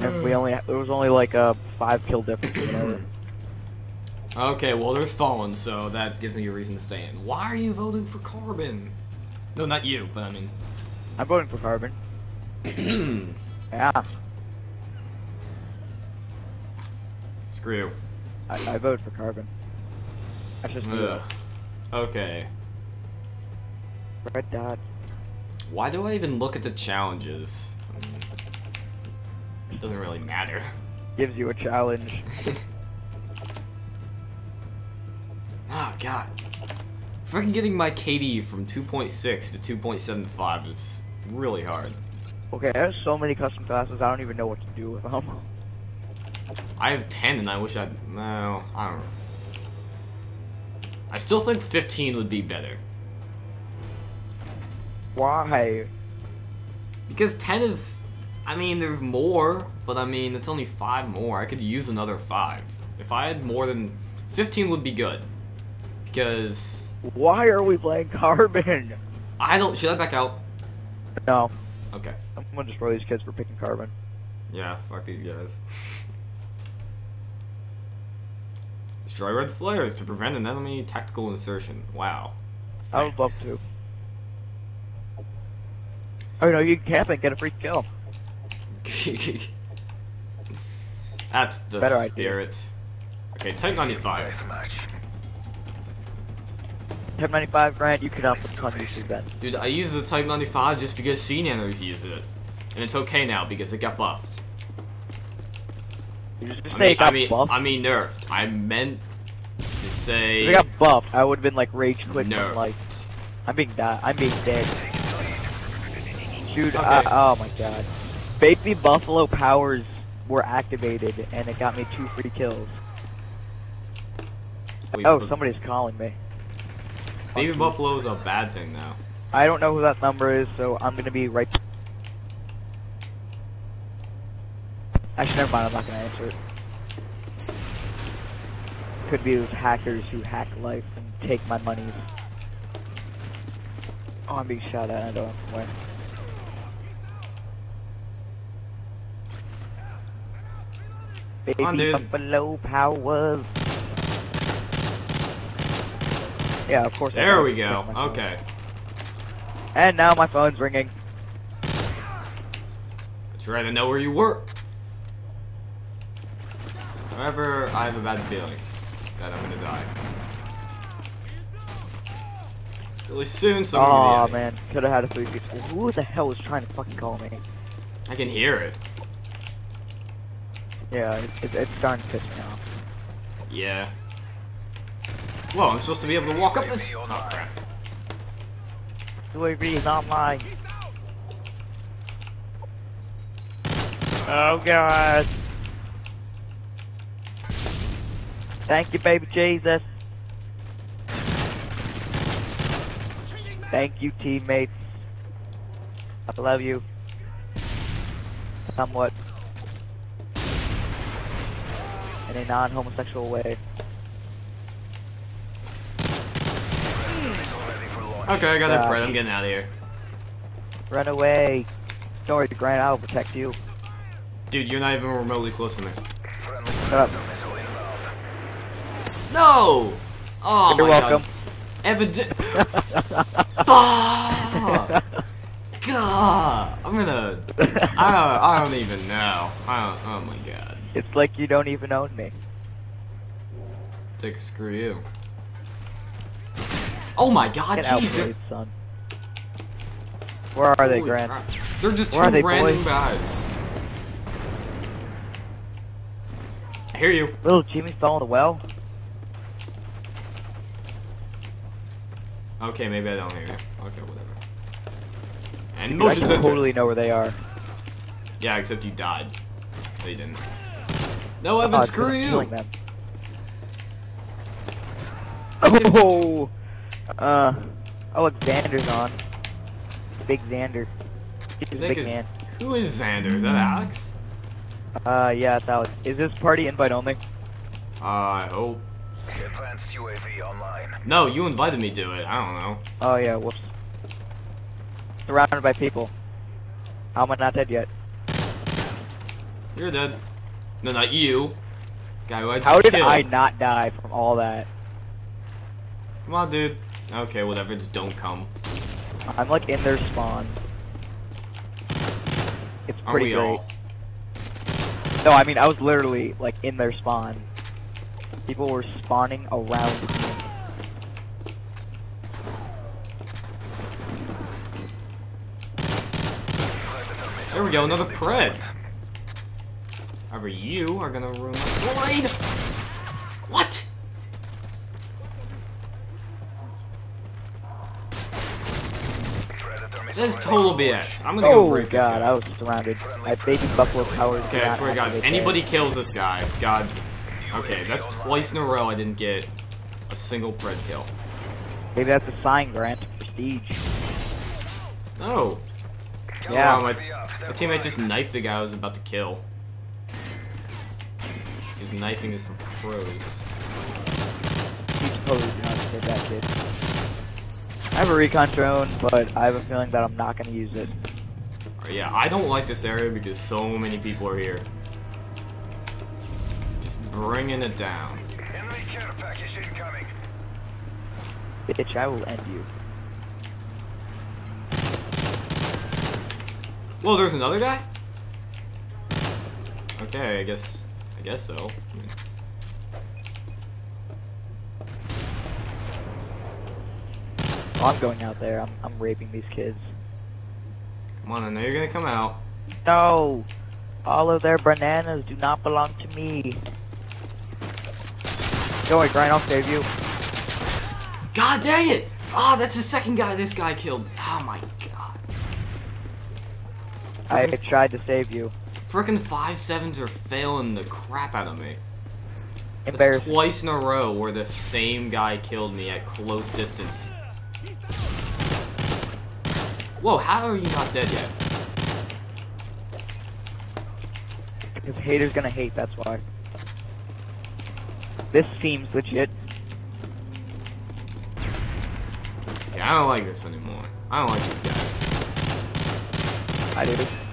and we hmm. only there was only like a five kill difference or whatever. Okay, well, there's Fallen, so that gives me a reason to stay in. Why are you voting for Carbon? No, not you, but I mean... I'm voting for Carbon. yeah, Screw you. I, I voted for Carbon. I just Ugh. Okay. Red dot. Why do I even look at the challenges? I mean, it doesn't really matter. gives you a challenge. Oh, God. Freaking getting my KD from 2.6 to 2.75 is really hard. Okay, I have so many custom classes, I don't even know what to do with them. I have 10 and I wish I'd... No, I don't know. I still think 15 would be better. Why? Because 10 is... I mean, there's more, but I mean, it's only 5 more. I could use another 5. If I had more than... 15 would be good. Because... Why are we playing Carbon? I don't... Should I back out? No, Okay. I'm gonna destroy these kids for picking Carbon. Yeah, fuck these guys. Destroy red flares to prevent an enemy tactical insertion. Wow. I would love to. Oh no, you can camp and get a free kill. Thanks. That's the Better idea. spirit. Okay, Type 95. Type 95 Grant, you could up a ton YouTube then. Dude, I use the Type 95 just because CNanners use it. And it's okay now because it got buffed. You just I say mean, I mean, buffed. I mean nerfed. I meant to if say it got buffed, I would have been like rage quit from nerfed. like I'm being di I'm being dead. Dude, Okay. I, oh my god. Baby Buffalo powers were activated and it got me two free kills. Wait, Oh, somebody's calling me. Baby Fuck you. Buffalo is a bad thing now. I don't know who that number is, so I'm gonna be right. Actually, never mind. I'm not gonna answer it. Could be those hackers who hack life and take my monies. Oh, I'm being shot at. I don't know where. Baby on, dude. Buffalo powers. Yeah, of course. There we go. Okay. And now my phone's ringing. That's right, I know where you work. However, I have a bad feeling that I'm gonna die. Really soon, so I'm Oh man, could have had a three. Who the hell is trying to fucking call me? I can hear it. Yeah, it, it, it's starting to piss me off. Yeah. Whoa, I'm supposed to be able to walk up this. Oh crap. UAV is online. Oh god. Thank you, baby Jesus. Thank you, teammates. I love you. Somewhat. In a non-homosexual way. Okay, I got that Yeah. bread. I'm getting out of here. Run away. Don't worry, Grant, I'll protect you. Dude, you're not even remotely close to me. Shut up. No! Oh You're my welcome. god. Fuck! God! I'm gonna. I don't. I don't even know. I don't. Oh my. It's like you don't even own me. Take a screw you. Oh my god, Get jeez. outplayed, they're- son. Where are they, holy Grant? crap. They're just two Where are they, random boys? guys. I hear you. Little Jimmy fell in the well? Okay, maybe I don't hear you. Okay, whatever. And Dude, I motion sensor. totally know where they are. Yeah, except you died. They didn't. No, Evan, Oh, screw you. Oh! Uh, oh Xander's on. Big Xander. He's a big it's- man. Who is Xander? Is that Alex? Uh, yeah, it's Alex. Is this party invite only? Uh, I hope. Advanced UAV online. No, you invited me to it. I don't know. Oh yeah, whoops. Surrounded by people. How am I not dead yet? You're dead. No, not you. Guy who I just How did killed. I not die from all that? Come on, dude. Okay, whatever. Just don't come. I'm like in their spawn. It's Aren't pretty we great. all? No, I mean I was literally like in their spawn. People were spawning around me. There we go, another pred. However, you are gonna ruin my blade. What? This is total. BS. I'm gonna go Oh break this god, guy. I was surrounded. My baby buffalo powers. did Okay, I swear to God, if anybody there. kills this guy, God. Okay, that's twice in a row I didn't get a single pred kill. Maybe that's a sign, Grant. Prestige. No. Yeah. Wow, my, my teammate just knifed the guy I was about to kill. His knifing is for pros. You totally do not hit that kid. I have a recon drone, but I have a feeling that I'm not going to use it. Yeah, I don't like this area because so many people are here. Just bringing it down. Enemy care package incoming. Bitch, I will end you. Well, there's another guy? Okay, I guess, I guess so. I mean, Oh, I'm going out there. I'm, I'm raping these kids. come on, I know you're gonna come out. No! All of their bananas do not belong to me. Worry, Brian, I'll save you. God dang it! Ah, that's the second guy this guy killed. Oh my god. I tried to save you. Frickin' five sevens are failing the crap out of me. It's twice in a row where the same guy killed me at close distance. Whoa, how are you not dead yet? Because haters gonna hate, that's why. This seems legit. Yeah, I don't like this anymore. I don't like these guys. I do.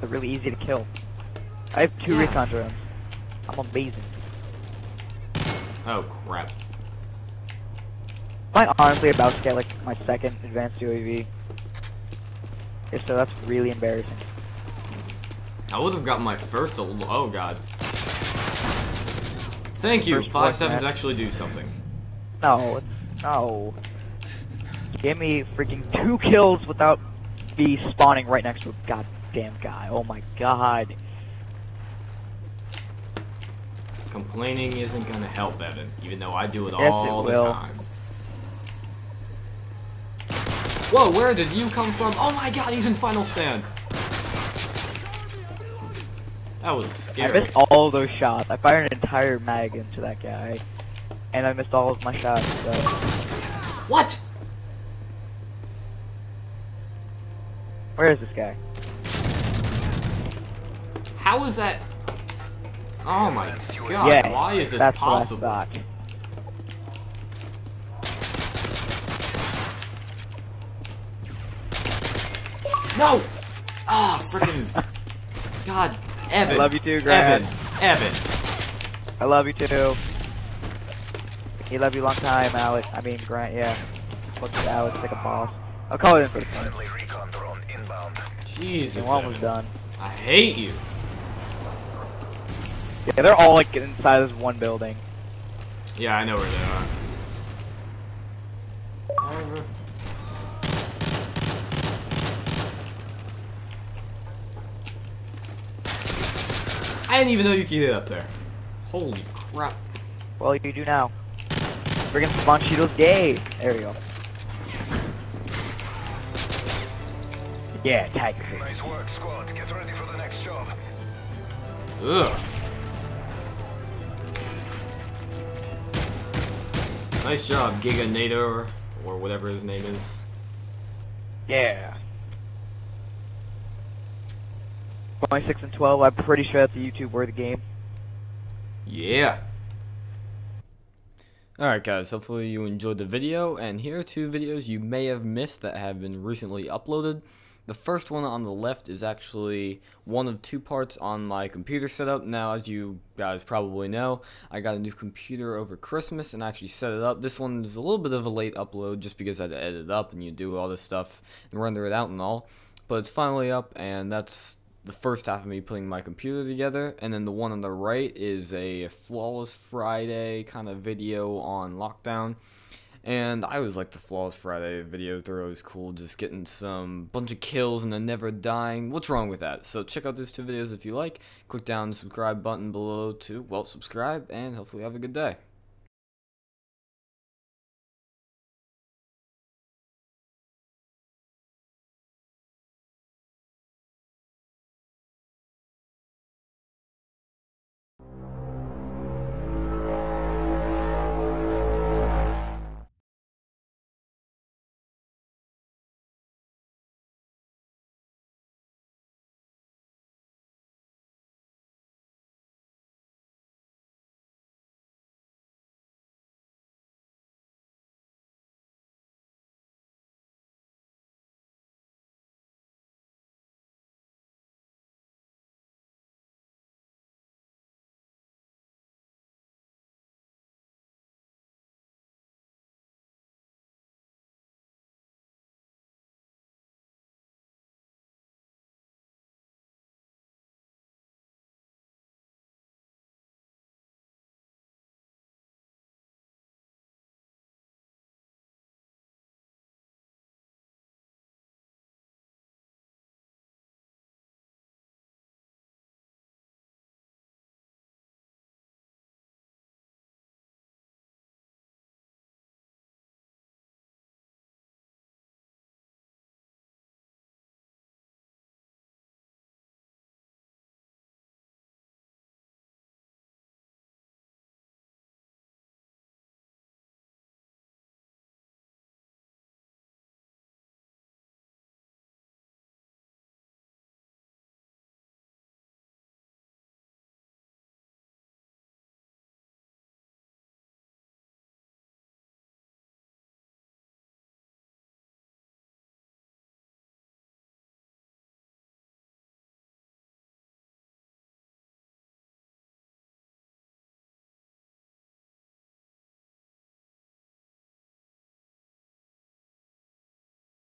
They're really easy to kill. I have two Yeah. recon drones. I'm amazing. Oh crap. I'm honestly about to get like my second advanced UAV. If so, that's really embarrassing. I would have gotten my first. al- Oh god. Thank you. First Five voice, sevens actually do something. No, it's- no. Give me freaking two kills without me spawning right next to a goddamn guy. Oh my god. Complaining isn't gonna help, Evan. Even though I do it Yes, it all the will. time. Whoa, where did you come from? Oh my god, he's in final stand. That was scary. I missed all those shots. I fired an entire mag into that guy. And I missed all of my shots, so. What? Where is this guy? How is that? Oh my god, yeah, why is this possible? what I thought. No! Ah, freaking. God, Evan. I love you too, Grant. Evan. Evan. I love you too. He love you a long time, Alex. I mean, Grant, yeah. Look at Alex like a boss. I'll call it in for the fun. Friendly recon drone inbound. Jesus. And one was done. I hate you. Yeah, they're all like inside this one building. Yeah, I know where they are. I didn't even know you could get up there. Holy crap. Well, you do now. Friggin' Spawn Cheetos gay. There we go. Yeah, Tiger. Nice work, squad. Get ready for the next job. Ugh. Nice job, Giga Nader, or whatever his name is. Yeah. 26 and 12, I'm pretty sure that's a YouTube worthy game. Yeah. Alright guys, hopefully you enjoyed the video, and here are two videos you may have missed that have been recently uploaded. The first one on the left is actually one of two parts on my computer setup. Now, as you guys probably know, I got a new computer over Christmas and actually set it up. This one is a little bit of a late upload just because I had to edit it up and you do all this stuff and render it out and all. But it's finally up and that's the first half of me putting my computer together, and then the one on the right is a Flawless Friday kind of video on lockdown. And I always like the Flawless Friday videos, they're always cool, just getting some bunch of kills and then never dying. What's wrong with that? So check out those two videos if you like. Click down the subscribe button below to, well, subscribe, and hopefully have a good day.